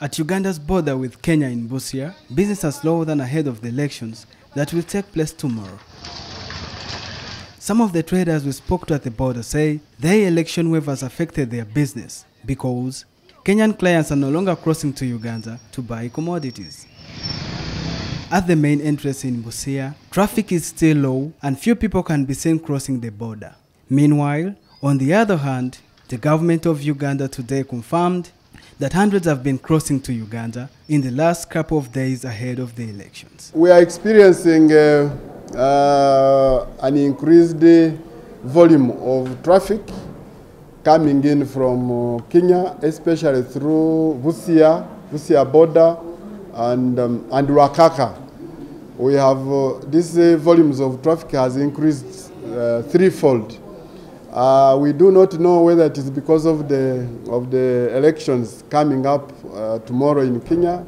At Uganda's border with Kenya in Busia, business has slowed down ahead of the elections that will take place tomorrow. Some of the traders we spoke to at the border say their election wave has affected their business because Kenyan clients are no longer crossing to Uganda to buy commodities. At the main entrance in Busia, traffic is still low and few people can be seen crossing the border. Meanwhile, on the other hand, the government of Uganda today confirmed that hundreds have been crossing to Uganda in the last couple of days ahead of the elections. We are experiencing uh, uh, an increased volume of traffic coming in from uh, Kenya, especially through Busia, Busia border, and, um, and Wakaka. We have, uh, these uh, volumes of traffic has increased uh, threefold. Uh, we do not know whether it is because of the, of the elections coming up uh, tomorrow in Kenya.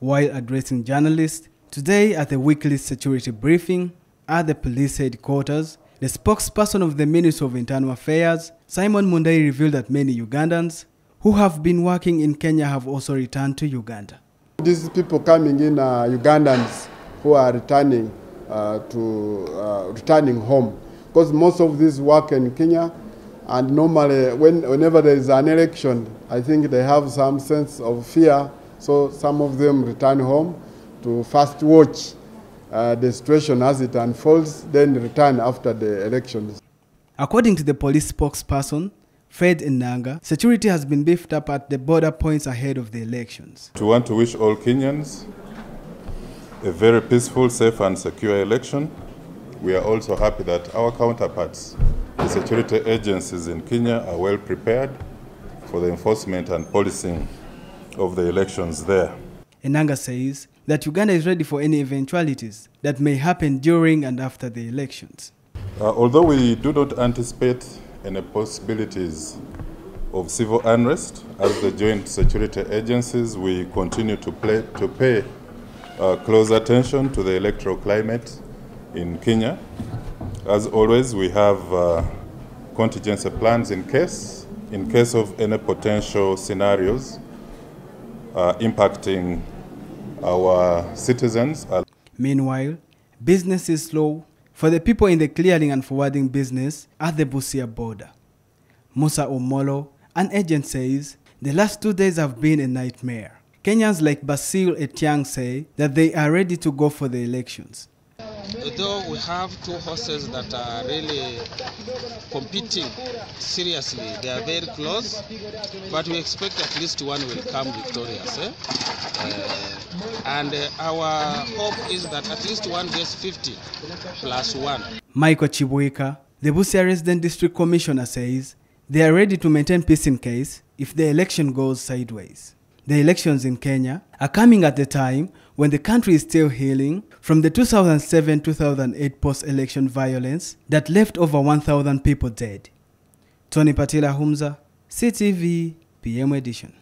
While addressing journalists, today at the weekly security briefing at the police headquarters, the spokesperson of the Ministry of Internal Affairs, Simon Mundai, revealed that many Ugandans who have been working in Kenya have also returned to Uganda. These people coming in are Ugandans who are returning uh, to uh, returning home because most of these work in Kenya and normally when, whenever there is an election I think they have some sense of fear so some of them return home to first watch uh, the situation as it unfolds then return after the elections. According to the police spokesperson, Fred Enanga, security has been beefed up at the border points ahead of the elections. We want to wish all Kenyans a very peaceful, safe and secure election. We are also happy that our counterparts, the security agencies in Kenya, are well prepared for the enforcement and policing of the elections there. Enanga says that Uganda is ready for any eventualities that may happen during and after the elections. Uh, although we do not anticipate any possibilities of civil unrest, as the joint security agencies, we continue to, play, to pay uh, close attention to the electoral climate in Kenya. As always, we have uh, contingency plans in case, in case of any potential scenarios uh, impacting our citizens. Meanwhile, business is slow for the people in the clearing and forwarding business at the Busia border. Musa Omolo, an agent, says the last two days have been a nightmare. Kenyans like Basil Etiang say that they are ready to go for the elections. Although we have two horses that are really competing seriously, they are very close, but we expect at least one will come victorious. Eh? Uh, and uh, our hope is that at least one gets 50 plus one. Michael Chibuika, the Busia Resident District Commissioner, says they are ready to maintain peace in case if the election goes sideways. The elections in Kenya are coming at the time when the country is still healing from the 2007-2008 post-election violence that left over 1,000 people dead. Tony Patila Humza, CTV, PM Edition.